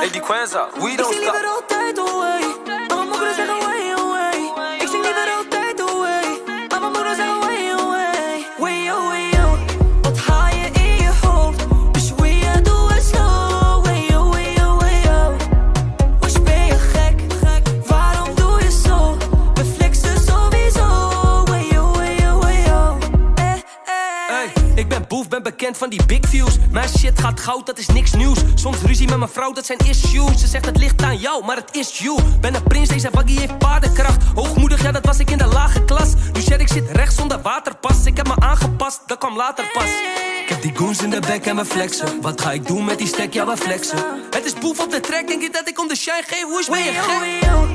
Hey, die Quenza, we don't stop. Ik ben bekend van die big views. Mijn shit gaat goud, dat is niks nieuws. Soms ruzie met mijn vrouw, dat zijn issues. Ze zegt het ligt aan jou, maar het is you. Ben een prins, deze waggie heeft paardenkracht. Hoogmoedig, ja, dat was ik in de lage klas. Nu shit, ik zit rechts zonder waterpas. Ik heb me aangepast, dat kwam later pas. Ik heb die goons in de bek en we flexen. Wat ga ik doen met die stek? Ja, we flexen. Het is boef op de track, denk je dat ik om de shine geef? Hoe is ben gek?